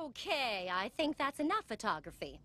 Okay, I think that's enough photography.